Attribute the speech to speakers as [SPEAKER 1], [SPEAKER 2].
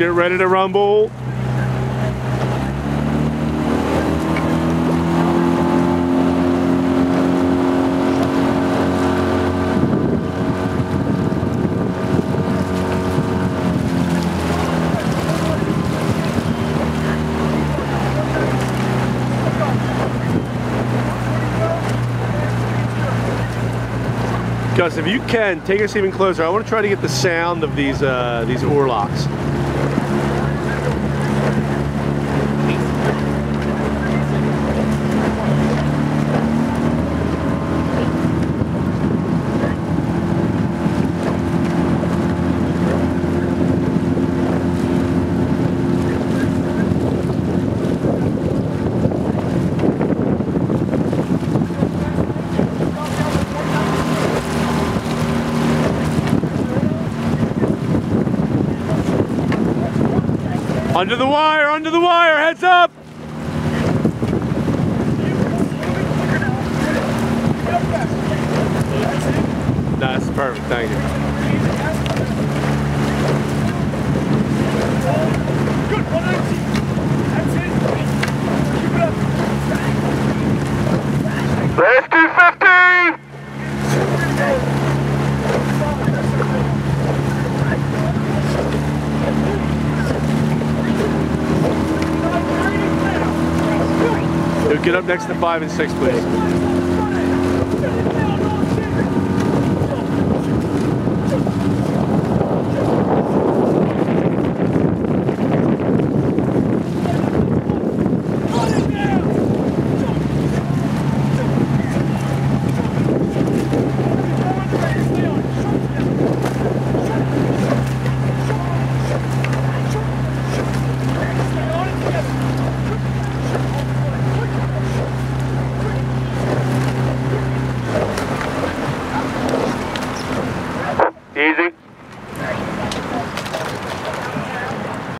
[SPEAKER 1] get ready to rumble. Gus, if you can, take us even closer. I want to try to get the sound of these uh, these oar locks. Under the wire, under the wire, heads up! That's perfect, thank you. Get up next to five and six, please.
[SPEAKER 2] Easy.